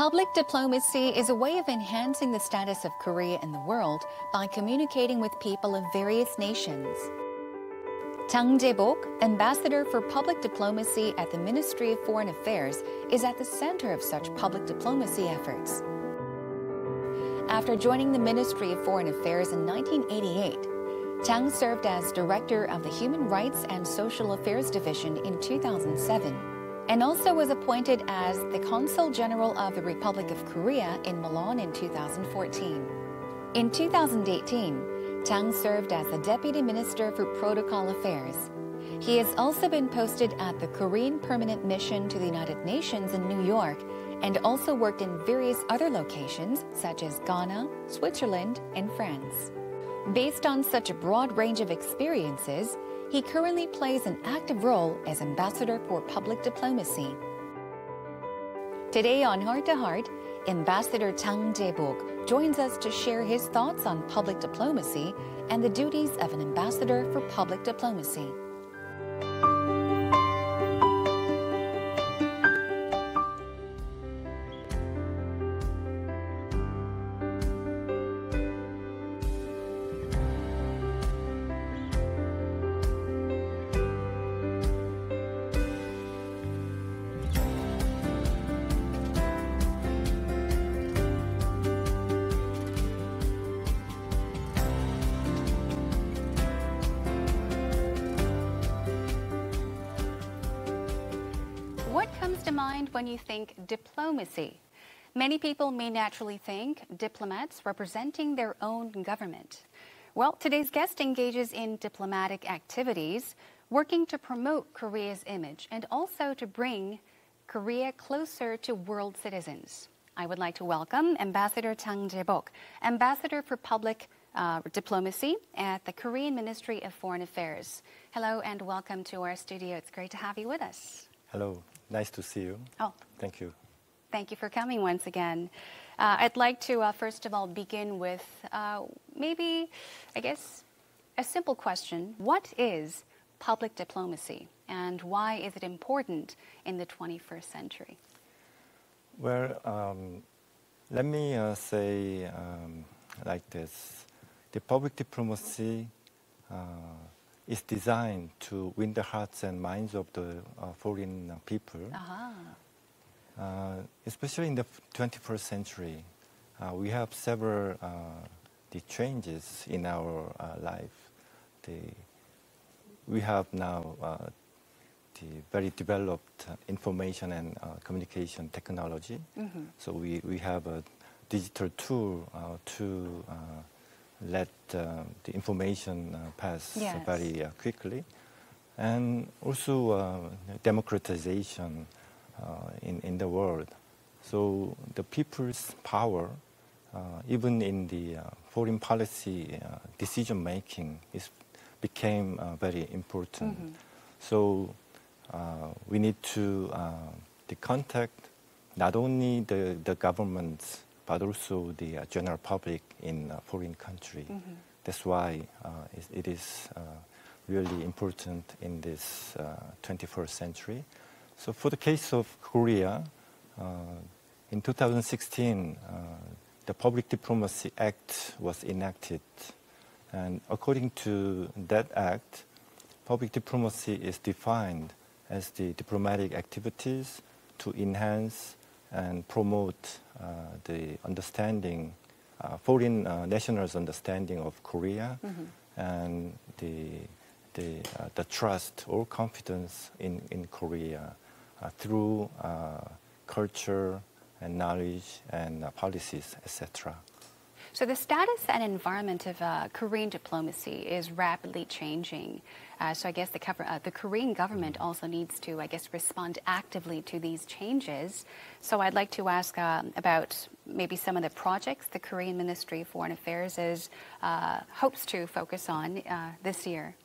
Public diplomacy is a way of enhancing the status of Korea in the world by communicating with people of various nations. Chang Jae-bok, ambassador for public diplomacy at the Ministry of Foreign Affairs, is at the center of such public diplomacy efforts. After joining the Ministry of Foreign Affairs in 1988, Chang served as director of the Human Rights and Social Affairs Division in 2007 and also was appointed as the Consul General of the Republic of Korea in Milan in 2014. In 2018, Chang served as the Deputy Minister for Protocol Affairs. He has also been posted at the Korean Permanent Mission to the United Nations in New York and also worked in various other locations such as Ghana, Switzerland, and France. Based on such a broad range of experiences, he currently plays an active role as ambassador for public diplomacy. Today on Heart to Heart, Ambassador Chang Jae-bok joins us to share his thoughts on public diplomacy and the duties of an ambassador for public diplomacy. Comes to mind when you think diplomacy? Many people may naturally think diplomats representing their own government. Well, today's guest engages in diplomatic activities, working to promote Korea's image and also to bring Korea closer to world citizens. I would like to welcome Ambassador Chang Jae-bok, Ambassador for Public uh, Diplomacy at the Korean Ministry of Foreign Affairs. Hello and welcome to our studio. It's great to have you with us. Hello, nice to see you. Oh, Thank you. Thank you for coming once again. Uh, I'd like to, uh, first of all, begin with uh, maybe, I guess, a simple question. What is public diplomacy and why is it important in the 21st century? Well, um, let me uh, say um, like this the public diplomacy uh, is designed to win the hearts and minds of the uh, foreign people. Aha. Uh, especially in the 21st century, uh, we have several uh, the changes in our uh, life. The, we have now uh, the very developed uh, information and uh, communication technology. Mhm. So we, we have a digital tool uh, to uh, let uh, the information uh, pass Yes. very uh, quickly. And also uh, democratization uh, in, in the world. So the people's power, uh, even in the uh, foreign policy uh, decision making, is became uh, very important. Mhm. So uh, we need to uh, the contact not only the, the governments but also the uh, general public in a foreign country. Mhm. That's why uh, it, is uh, really important in this uh, 21st century. So for the case of Korea, uh, in 2016, uh, the Public Diplomacy Act was enacted. And according to that act, public diplomacy is defined as the diplomatic activities to enhance and promote uh, the understanding, uh, foreign uh, nationals' understanding of Korea Mhm. and the, the, uh, the trust or confidence in, in Korea uh, through uh, culture and knowledge and uh, policies, etc. So the status and environment of uh, Korean diplomacy is rapidly changing. Uh, so I guess the, cover, uh, the Korean government also needs to, I guess, respond actively to these changes. So I'd like to ask um, about maybe some of the projects the Korean Ministry of Foreign Affairs is uh, hopes to focus on uh, this year.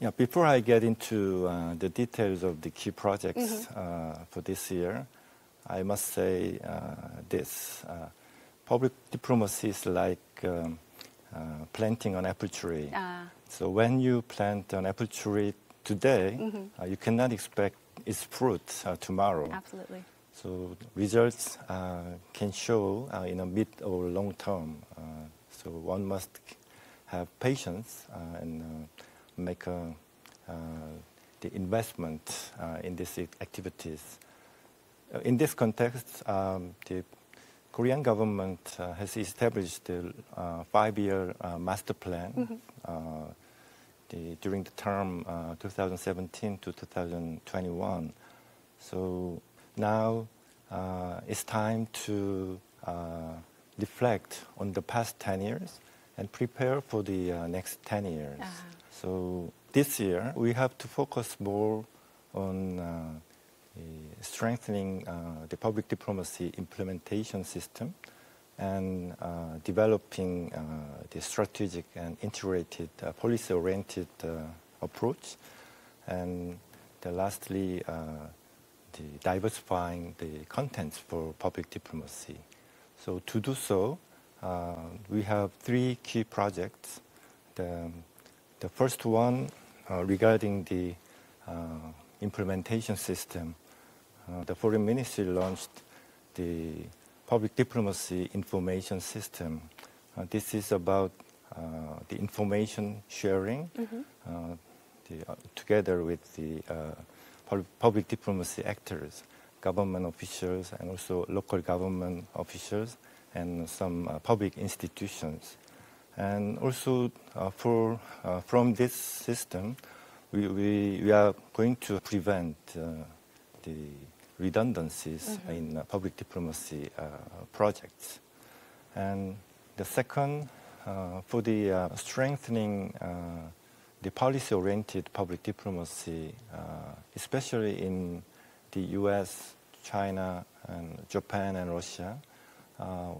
Yeah, before I get into uh, the details of the key projects uh, for this year, I must say uh, this. Public diplomacy is like um, uh, planting an apple tree. Uh, So when you plant an apple tree today, Mhm. uh, you cannot expect its fruit uh, tomorrow. absolutely. So results uh, can show uh, in a mid or long term. Uh, so one must have patience and make a, the investment in these activities. in this context, um, the Korean government uh, has established a uh, five-year uh, master plan mm-hmm. the, during the term 2017 to 2021. So now uh, it's time to uh, reflect on the past 10 years and prepare for the uh, next 10 years. Uh-huh. So this year we have to focus more on uh, strengthening uh, the public diplomacy implementation system and uh, developing the strategic and integrated policy-oriented approach. And the lastly, the diversifying the contents for public diplomacy. So to do so, uh, we have three key projects. The, the first one uh, regarding the uh, implementation system. Uh, the Foreign Ministry launched the Public Diplomacy Information System. Uh, this is about uh, the information sharing mm-hmm. the, together with the public diplomacy actors, government officials, and also local government officials, and some uh, public institutions. And also, uh, for, uh, from this system, we, we, we, are going to prevent uh, the redundancies mm-hmm. in uh, public diplomacy uh, projects. And the second, for the strengthening the policy-oriented public diplomacy, uh, especially in the U.S., China, and Japan and Russia, uh,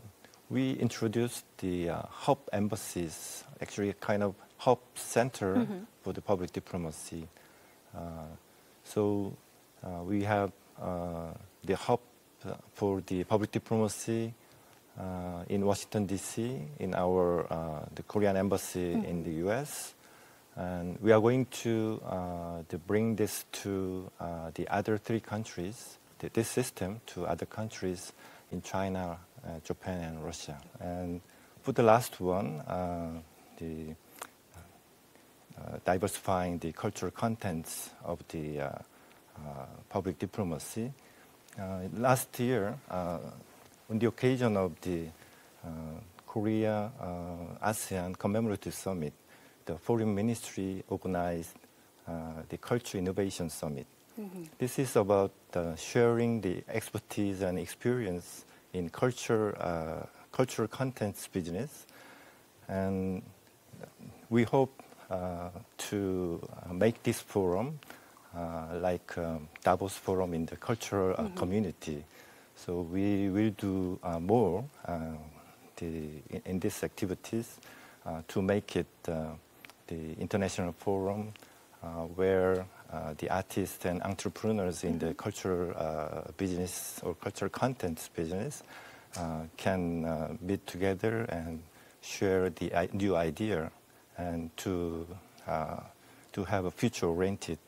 we introduced the uh, hub embassies, actually a kind of hub center mm-hmm. for the public diplomacy. Uh, so uh, we have uh, the hub for the public diplomacy in Washington D.C. in our the Korean embassy mm-hmm. in the U.S. And we are going to, uh, to bring this to uh, the other three countries, this system to other countries in China, uh, Japan, and Russia. And for the last one, uh, the uh, diversifying the cultural contents of the uh, public diplomacy. last year, on the occasion of the Korea ASEAN Commemorative Summit, the Foreign Ministry organized uh, the Culture Innovation Summit. Mm-hmm. This is about uh, sharing the expertise and experience in culture, uh, cultural contents business, and we hope uh, to make this forum like um, Davos Forum in the cultural mm-hmm. community. So we will do more the, in, in, these activities to make it the international forum uh, where uh, the artists and entrepreneurs in the mm-hmm. cultural uh, business or cultural content business can meet together and share the new idea and to to have a future-oriented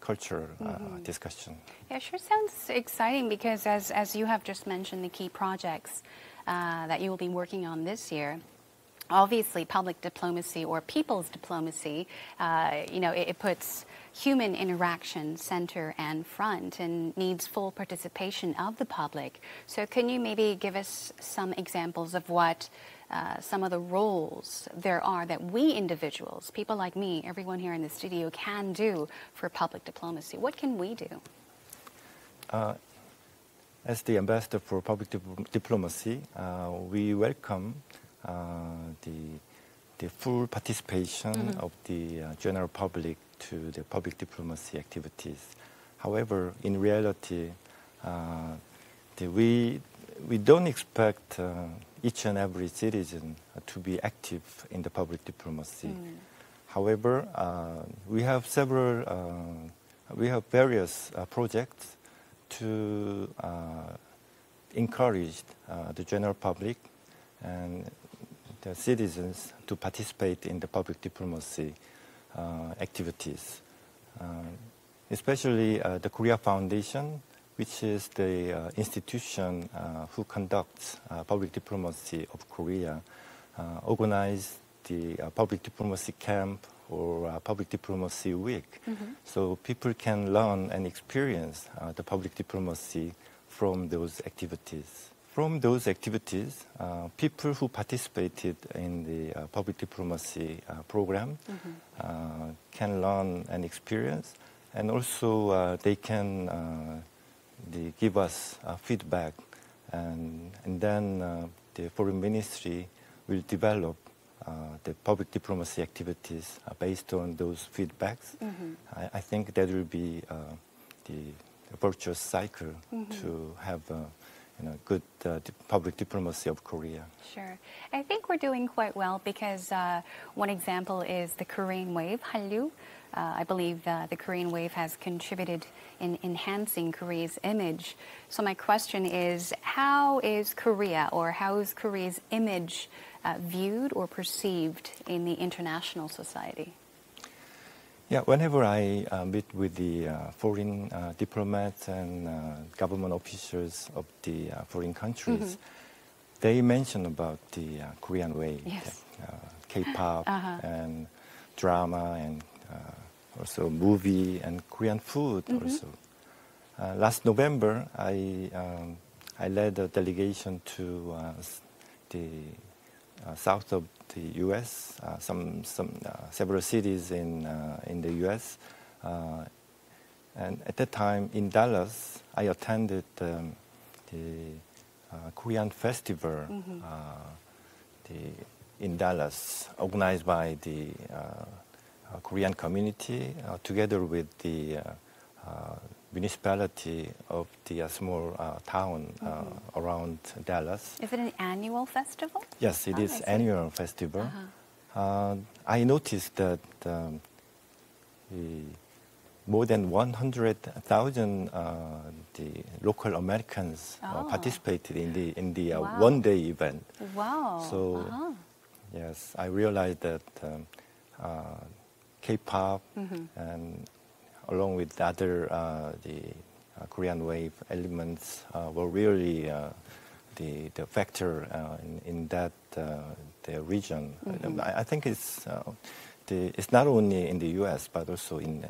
culture uh, mm-hmm. discussion. Yeah, sure sounds exciting because as, as you have just mentioned, the key projects uh, that you will be working on this year, obviously public diplomacy or people's diplomacy, uh, you know, it, it, puts human interaction center and front and needs full participation of the public. So can you maybe give us some examples of what uh, some of the roles there are that we individuals, people like me, everyone here in the studio, can do for public diplomacy? What can we do? Uh, as the ambassador for public dip- diplomacy, uh, we welcome uh, the the full participation mm-hmm. of the uh, general public to the public diplomacy activities. However, in reality, uh, the, we we don't expect each and every citizen to be active in the public diplomacy. Mm. However, uh, we have several, uh, we have various uh, projects to encourage the general public and the citizens to participate in the public diplomacy uh, activities. Uh, especially uh, the Korea Foundation, which is the uh, institution uh, who conducts uh, public diplomacy of Korea, organized the public diplomacy camp or public diplomacy week. Mm-hmm. So people can learn and experience the public diplomacy from those activities. From those activities, uh, people who participated in the uh, public diplomacy uh, program mm-hmm. can learn and experience, and also they can they give us feedback, and, and then the foreign ministry will develop uh, the public diplomacy activities uh, based on those feedbacks. Mm-hmm. I, I, think that will be uh, the, the, virtuous cycle mm-hmm. to have you know, good uh, public diplomacy of Korea. Sure. I think we're doing quite well because uh, one example is the Korean wave, Hallyu. Uh, I believe uh, the Korean wave has contributed in enhancing Korea's image. So my question is, how is Korea or how is Korea's image uh, viewed or perceived in the international society? Yeah, whenever I uh, meet with the uh, foreign uh, diplomats and uh, government officials of the uh, foreign countries, mm-hmm. they mention about the uh, Korean wave, yes. K-pop uh-huh. and drama and also movie and Korean food mm-hmm. also. last November, I um, I led a delegation to the south of the U.S., uh, some some uh, several cities in uh, in the U.S. and at that time in Dallas, I attended um, the Korean festival mm-hmm. the, in Dallas, organized by the Korean community together with the municipality of the uh, small uh, town uh, mm-hmm. around Dallas. Is it an annual festival? Yes, it oh, is annual festival. Uh-huh. I noticed that um, more than 100,000 uh, the local Americans oh. participated in the in the wow. one-day event. Wow! So uh-huh. yes, I realized that um, K-pop mm-hmm. and along with other uh, the uh, Korean wave elements, uh, were really the the factor in, in that the region. Mm-hmm. I, I, think it's the, it's not only in the U.S. but also in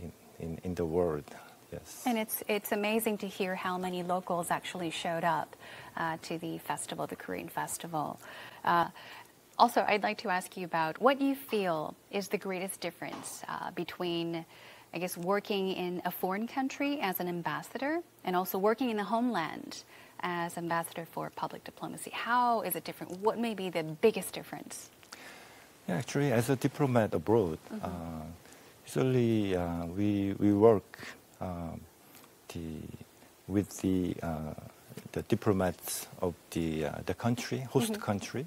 in, in, in the world. Yes. And it's it's amazing to hear how many locals actually showed up uh, to the festival, the Korean festival. Uh, also, I'd like to ask you about what you feel is the greatest difference uh, between I guess, working in a foreign country as an ambassador and also working in the homeland as ambassador for public diplomacy. How is it different? What may be the biggest difference? Yeah, actually, as a diplomat abroad, mm-hmm. uh, usually uh, we, we work um, the, with the, uh, the diplomats of the, uh, the country, host mm-hmm. country,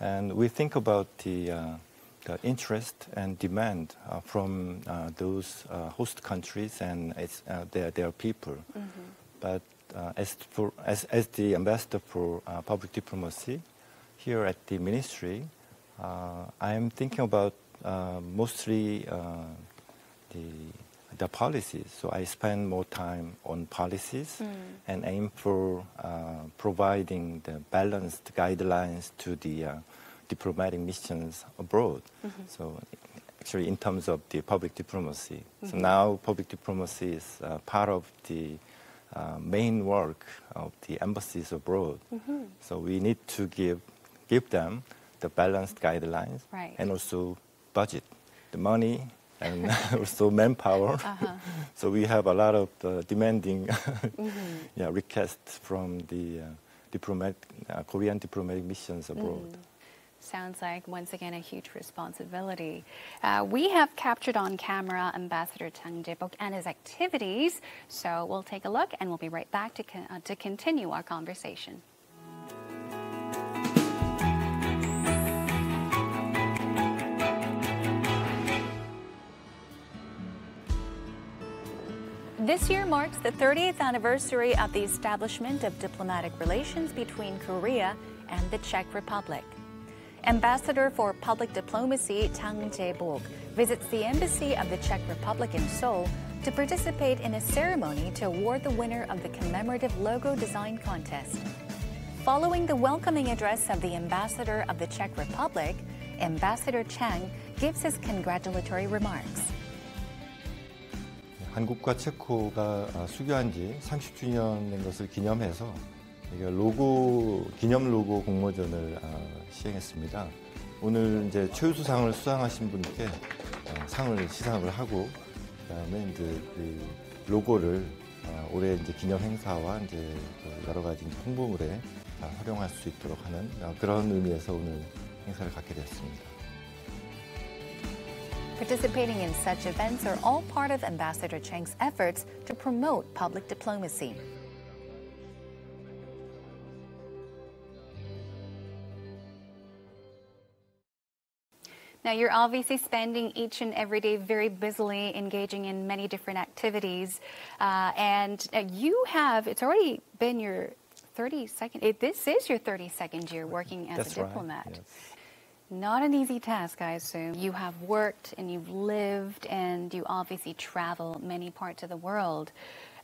and we think about the uh, the interest and demand uh, from uh, those uh, host countries and its, their, their people. Mm-hmm. But as, for, as, as the ambassador for public diplomacy here at the ministry, I am thinking about mostly the the policies. So I spend more time on policies mm. and aim for uh, providing the balanced guidelines to the uh, diplomatic missions abroad. Mm-hmm. So actually in terms of the public diplomacy. Mm-hmm. So now public diplomacy is uh, part of the uh, main work of the embassies abroad. Mm-hmm. So we need to give give them the balanced guidelines right. and also budget, the money and also manpower. Uh-huh. so we have a lot of uh, demanding mm-hmm. yeah, requests from the uh, diplomat, uh, Korean diplomatic missions abroad. Sounds like, once again, a huge responsibility. Uh, we have captured on camera Ambassador Chang Jae-bok and his activities, so we'll take a look and we'll be right back to, con- uh, to continue our conversation. This year marks the 30th anniversary of the establishment of diplomatic relations between Korea and the Czech Republic. Ambassador for Public Diplomacy Chang Jae-bok visits the embassy of the Czech Republic in Seoul to participate in a ceremony to award the winner of the commemorative logo design contest. Following the welcoming address of the ambassador of the Czech Republic, Ambassador Chang gives his congratulatory remarks. 한국과 체코가 수교한 지 30주년 된 것을 기념해서 로고 기념 로고 공모전을 시행했습니다. 오늘 이제 최우수상을 수상하신 분께 상을 시상을 하고 그다음에 이제 그 로고를 올해 이제 기념 행사와 이제 여러 가지 홍보물에 활용할 수 있도록 하는 그런 의미에서 오늘 행사를 갖게 되었습니다. Participating in such events are all part of Ambassador Chang's efforts to promote public diplomacy. Now, you're obviously spending each and every day very busily engaging in many different activities. Uh, and uh, you have, it's already been your 32nd, it, this is your 32nd year working as That's a diplomat. Right, yes. Not an easy task, I assume. You have worked and you've lived and you obviously travel many parts of the world.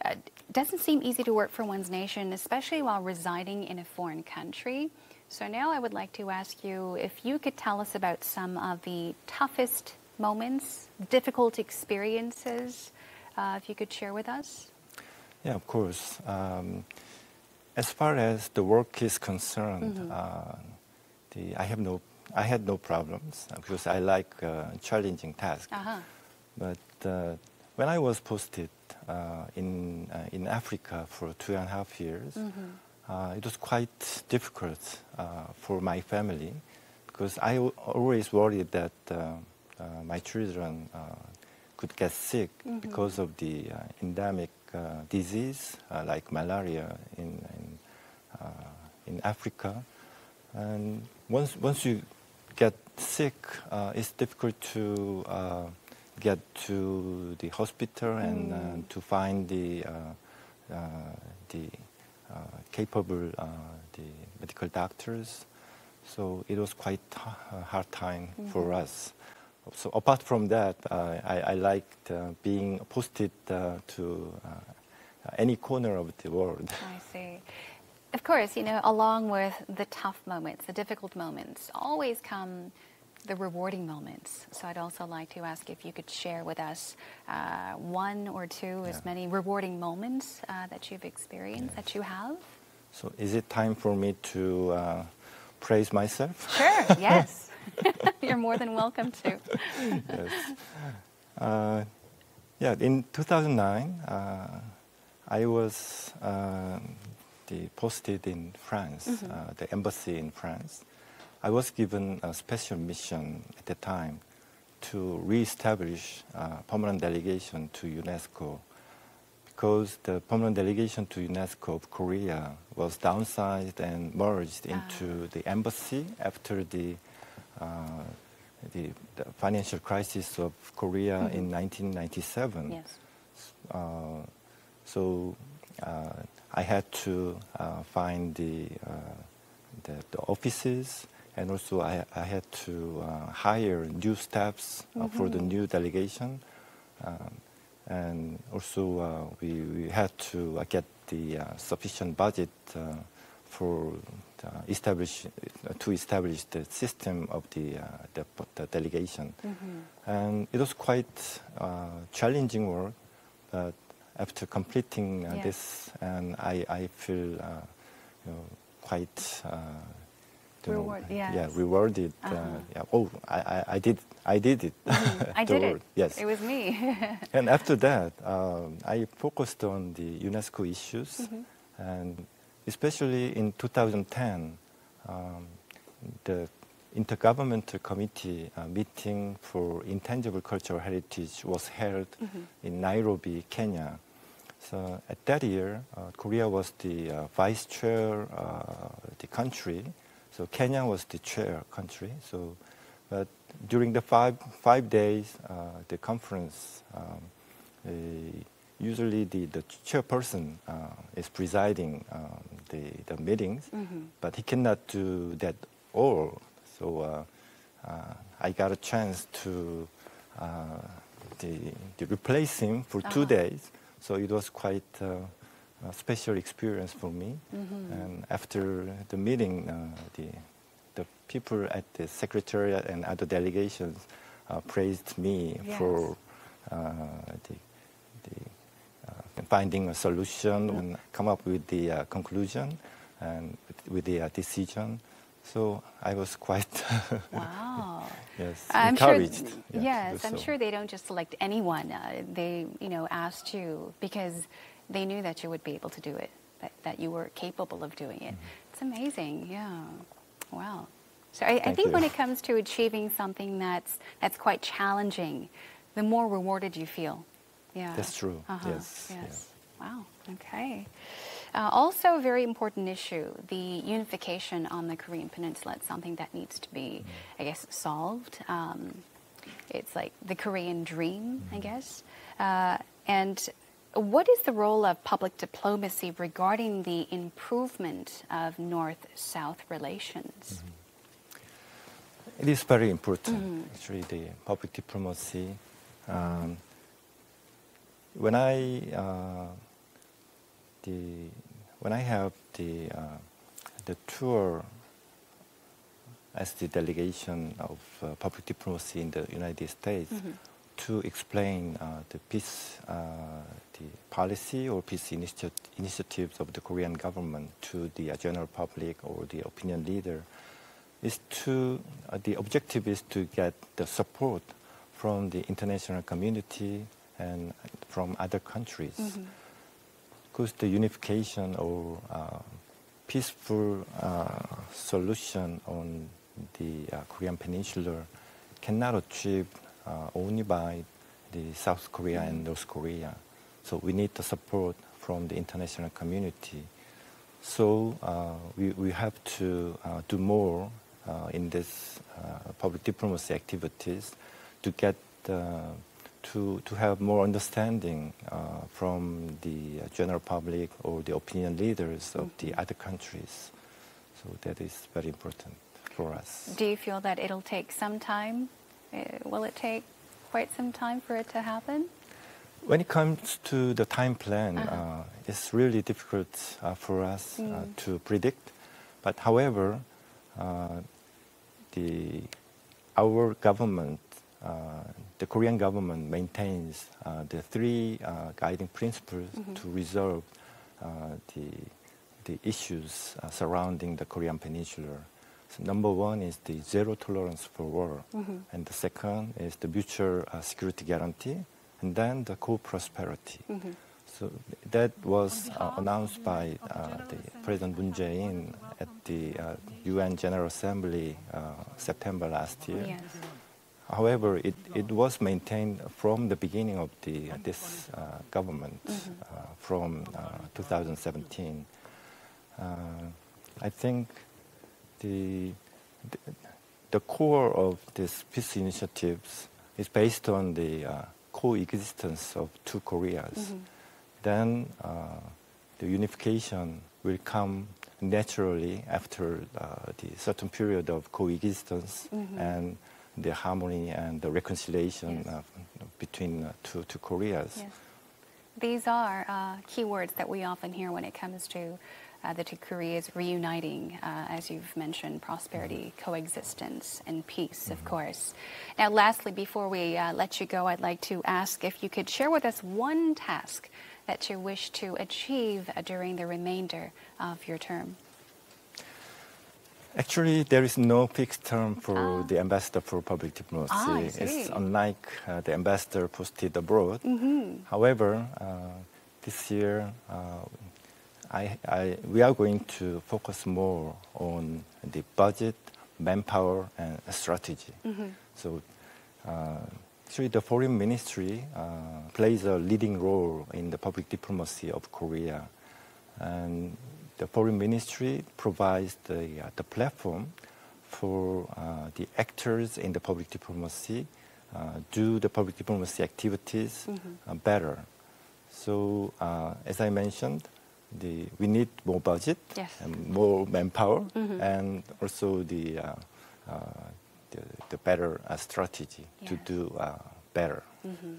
Uh, doesn't seem easy to work for one's nation, especially while residing in a foreign country. So now I would like to ask you if you could tell us about some of the toughest moments, difficult experiences, uh, if you could share with us. Yeah, of course. Um, as far as the work is concerned, mm-hmm. uh, the, I have no, I had no problems because I like uh, challenging tasks. Uh-huh. But uh, when I was posted uh, in uh, in Africa for two and a half years, mm-hmm. Uh, it was quite difficult for my family because I always worried that my children could get sick mm-hmm. because of the endemic uh, disease uh, like malaria in in, uh, in, Africa. And once once you get sick, it's difficult to get to the hospital and mm. to find the the capable the medical doctors. So it was quite a hard time mm-hmm. for us. So apart from that, uh, I, I, liked uh, being posted uh, to any corner of the world. I see. Of course, you know, along with the tough moments, the difficult moments, always come the rewarding moments. So I'd also like to ask if you could share with us uh, one or two, yeah. as many rewarding moments uh, that you've experienced, yes. that you have. So is it time for me to uh, praise myself? Sure, yes. You're more than welcome to. yes. Uh, yeah, in 2009, uh, I was uh, the posted in France, mm-hmm. uh, the embassy in France. I was given a special mission at the time to re-establish a permanent delegation to UNESCO because the permanent delegation to UNESCO of Korea was downsized and merged into ah. the embassy after the uh, the, the, financial crisis of Korea mm-hmm. in 1997. Yes. Uh, so uh, I had to uh, find the, uh, the, the offices and also I, I had to hire new staffs mm-hmm. for the mm-hmm. new delegation. Um, and also we, we had to get the sufficient budget for establish to establish the system of the uh, the, the, delegation, mm-hmm. and it was quite uh, challenging work. But after completing uh, this, and I I feel uh, you know, quite. Uh, Reward, know, yeah, rewarded. Uh-huh. yeah. Oh, I, I, I, did, I did it. Mm-hmm. I did it. Yes, it was me. and after that, um, I focused on the UNESCO issues, mm-hmm. and especially in 2010, um, the Intergovernmental Committee uh, meeting for intangible cultural heritage was held mm-hmm. in Nairobi, Kenya. So at that year, uh, Korea was the uh, vice chair, uh, the country. So Kenya was the chair country. So, but during the five five days, uh, the conference, um, usually the, the chairperson uh, is presiding um, the, the meetings, mm-hmm. but he cannot do that all. So uh, uh, I got a chance to uh, the, the replace him for two Uh-huh. days. So it was quite uh, a special experience for me. Mm-hmm. And after the meeting, uh, the the people at the secretariat and other delegations uh, praised me Yes. for uh, the, the uh, finding a solution Mm. and come up with the uh, conclusion and with, the uh, decision. So I was quite Wow. yes I'm sure, encouraged. yeah, to yes, I'm so. sure they don't just select anyone. Uh, they, you know, asked you because they knew that you would be able to do it, that, that you were capable of doing it. Mm-hmm. It's amazing. Yeah. Wow. So I, I think when it comes to achieving something that's that's quite challenging, the more rewarded you feel. Yeah. That's true. Uh-huh. Yes, Yes. yes. Wow. Okay. Uh, also, a very important issue: the unification on the Korean Peninsula. It's something that needs to be, Mm-hmm. I guess, solved. Um, it's like the Korean dream, Mm-hmm. I guess. Uh, and what is the role of public diplomacy regarding the improvement of North-South relations? It is very important, Mm-hmm. actually, the public diplomacy. Um, when I uh, the when I have the uh, the tour as the delegation of uh, public diplomacy in the United States Mm-hmm. To explain uh, the peace uh, the policy or peace initi- initiatives of the Korean government to the general public or the opinion leader is to uh, the objective is to get the support from the international community and from other countries. Because the unification or uh, peaceful uh, solution on the uh, Korean Peninsula cannot achieve uh, only by the South Korea and North Korea. So we need the support from the international community. So uh, we, we have to uh, do more uh, in this uh, public diplomacy activities to get uh, to, to have more understanding uh, from the general public or the opinion leaders of the other countries. So that is very important for us. Do you feel that it'll take some time? Uh, will it take quite some time for it to happen? When it comes to the time plan, Uh-huh. uh, it's really difficult uh, for us uh, Mm. to predict. But however, uh, the our government, uh, the Korean government, maintains uh, the three uh, guiding principles Mm-hmm. to resolve uh, the the issues uh, surrounding the Korean Peninsula. So number one is the zero tolerance for war, Mm-hmm. and the second is the mutual uh, security guarantee, and then the co-prosperity. Mm-hmm. So that was uh, announced by uh, the President Moon Jae-in at the uh, UN General Assembly uh, September last year. Yes. However, it, it was maintained from the beginning of the, uh, this uh, government uh, from uh, 2017. Uh, I think the, the, the core of these peace initiatives is based on the uh, coexistence of two Koreas. Then uh, the unification will come naturally after uh, the certain period of coexistence and the harmony and the reconciliation Yes. uh, between uh, two, two Koreas. Yes. These are uh, keywords that we often hear when it comes to the two Koreas reuniting, uh, as you've mentioned, prosperity, coexistence, and peace, of course. Now, lastly, before we uh, let you go, I'd like to ask if you could share with us one task that you wish to achieve uh, during the remainder of your term. Actually, there is no fixed term for Ah. the ambassador for public diplomacy. Ah, It's unlike uh, the ambassador posted abroad. Mm-hmm. However, uh, this year uh, I, I, we are going to focus more on the budget, manpower, and strategy. Mm-hmm. So, uh, actually, the foreign ministry uh, plays a leading role in the public diplomacy of Korea, and the foreign ministry provides the uh, the platform for uh, the actors in the public diplomacy uh, do the public diplomacy activities uh, better. So, uh, as I mentioned, the, we need more budget Yes. and more manpower, Mhm. and also the, uh, uh, the, the better uh, strategy to do uh, better. Mm-hmm.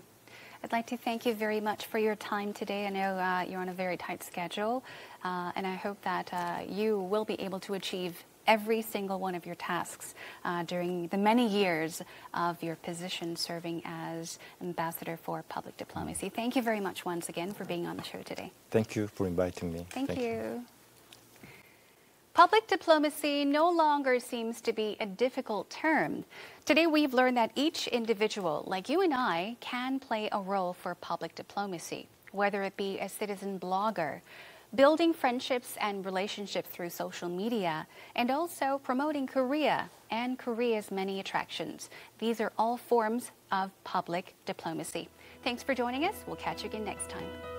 I'd like to thank you very much for your time today. I know uh, you're on a very tight schedule, uh, and I hope that uh, you will be able to achieve every single one of your tasks uh, during the many years of your position serving as Ambassador for Public Diplomacy. Thank you very much once again for being on the show today. Thank you for inviting me. Thank, Thank you. you. Public diplomacy no longer seems to be a difficult term. Today, we've learned that each individual, like you and I, can play a role for public diplomacy, whether it be a citizen blogger, building friendships and relationships through social media, and also promoting Korea and Korea's many attractions. These are all forms of public diplomacy. Thanks for joining us. We'll catch you again next time.